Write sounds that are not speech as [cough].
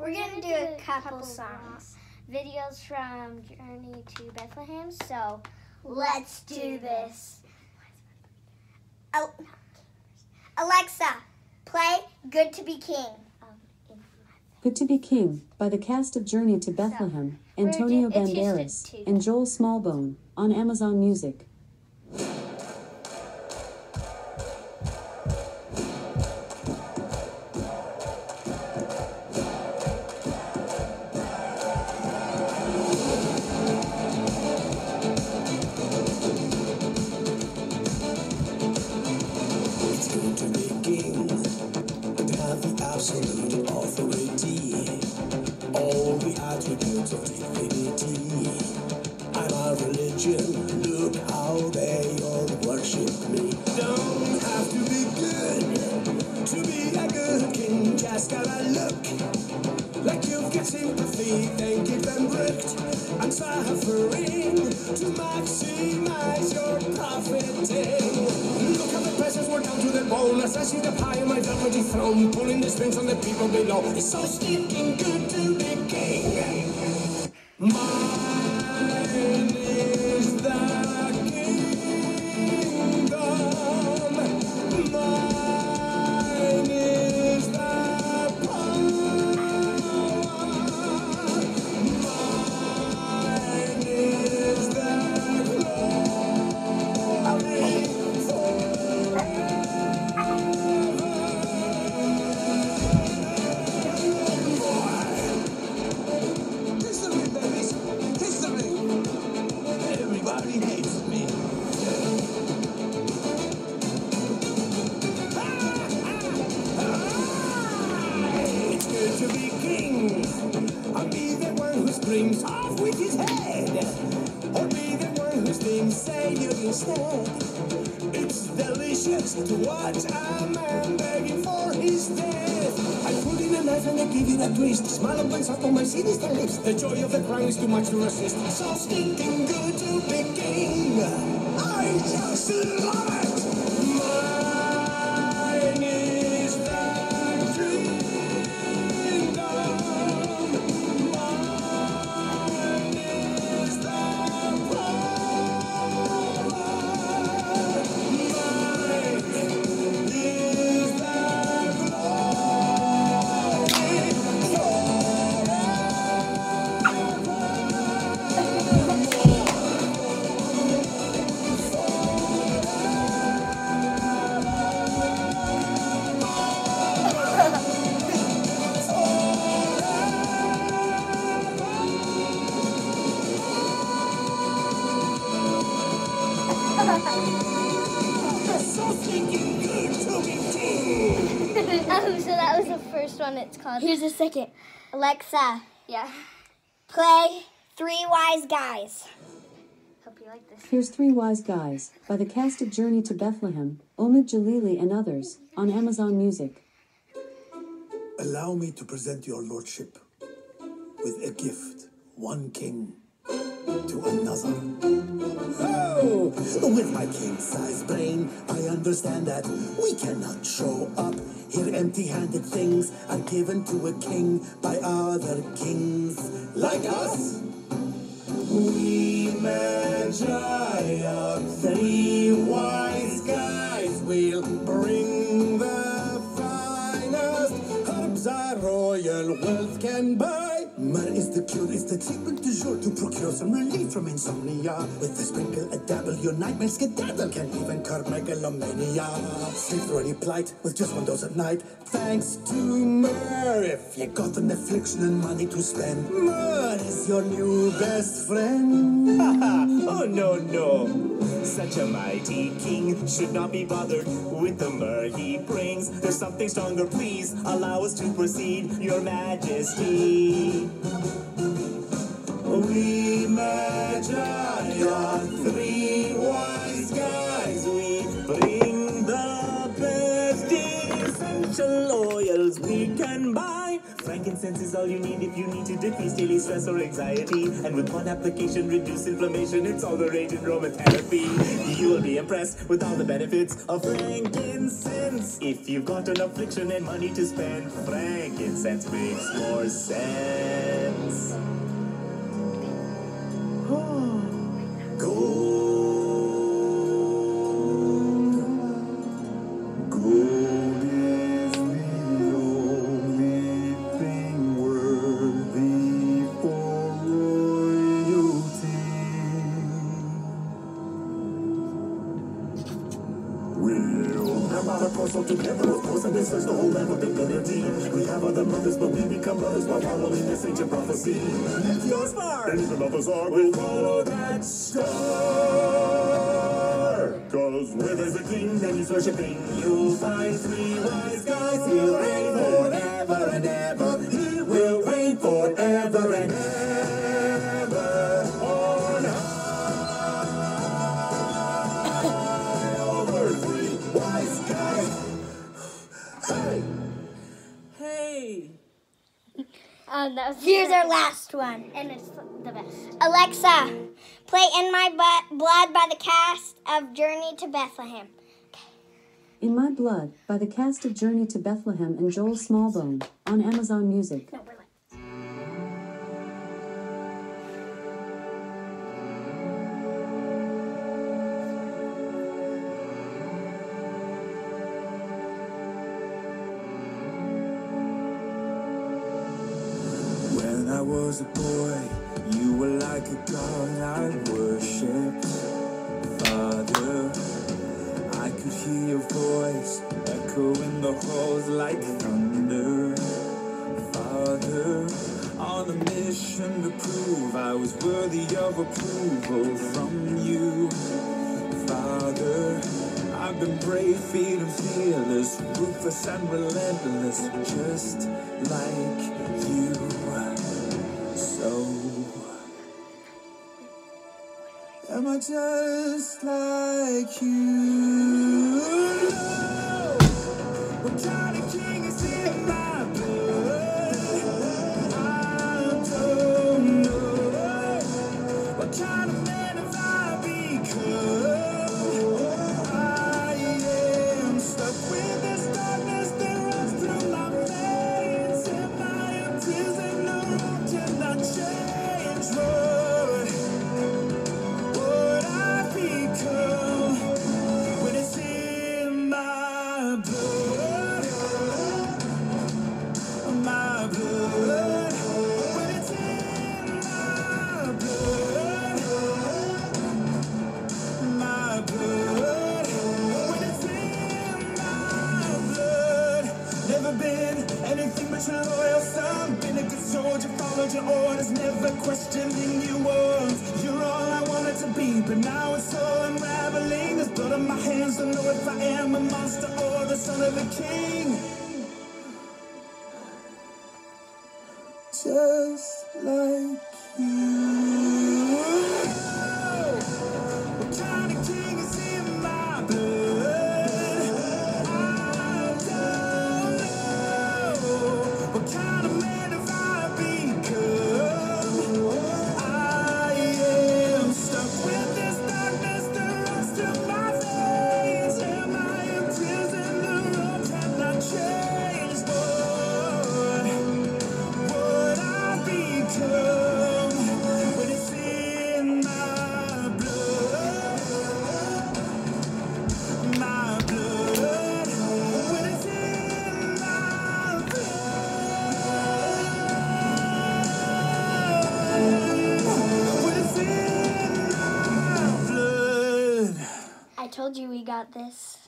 We're gonna do a couple songs, videos from Journey to Bethlehem. So let's do this. Al- Alexa, play Good to Be King. Good to Be King by the cast of Journey to Bethlehem, we're Antonio do- it's just a Banderas, and Joel Smallbone on Amazon Music. Maximize your profiting. Look how the peasants were down to the bone as I see the pie on my velvety throne, pulling the strings on the people below. It's so stinking good to be king. One off with his head. Or be the one who stings Savior instead. It's delicious to watch a man begging for his death. I put in a knife and I give it a twist. Smile opens up on my sinister lips. The joy of the crime is too much to resist. So stinking good to be. I just love it. King. [laughs] Um, so that was the first one. It's called. Here's the second. Alexa, Yeah. play Three Wise Guys. Hope you like this. Here's Three Wise Guys by the cast of Journey to Bethlehem, Omid Djalili and others on Amazon Music. Allow me to present your lordship with a gift, one king to another. Oh, with my king-sized brain, I understand that we cannot show up here empty-handed. Things are given to a king by other kings like us. We magi are three wise guys. We'll bring the finest herbs our royal wealth can buy. Man is the cure, is the treatment du jour to procure some relief from insomnia. With a sprinkle, a dabble, your nightmares skedaddle can even curb megalomania. Sleep through any plight with just one dose at night. Thanks to Myrrh, if you got an affliction and money to spend, Myrrh is your new best friend. [laughs] oh no, no. Such a mighty king should not be bothered with the myrrh he brings. There's something stronger, please allow us to proceed, Your Majesty. We are three wise guys. We bring the best essential oils we can buy. Frankincense is all you need if you need to decrease daily stress or anxiety. And with one application, reduce inflammation. It's all the rage in aromatherapy. You will be impressed with all the benefits of frankincense. If you've got an affliction and money to spend, frankincense makes more sense. This is the whole level of divinity. We have other mothers, but we become brothers while following this ancient prophecy. If you're smart, and even others are, we'll follow that star. Cause where there's a king that he's worshipping, you'll find three wise guys. He'll reign forever Here's our last one. and it's the best. Alexa, play In My Bu- Blood by the cast of Journey to Bethlehem. In My Blood by the cast of Journey to Bethlehem and Joel Smallbone on Amazon Music. No, was a boy, you were like a god I worshipped. Father, I could hear your voice echo in the halls like thunder. Father, on a mission to prove I was worthy of approval from you. Father, I've been brave, feet and fearless, ruthless and relentless, just like you. So, am I just like you? Orders, never questioning your words. You're all I wanted to be, but now it's all unraveling. There's blood on my hands, don't know if I am a monster or the son of a king. Just like this.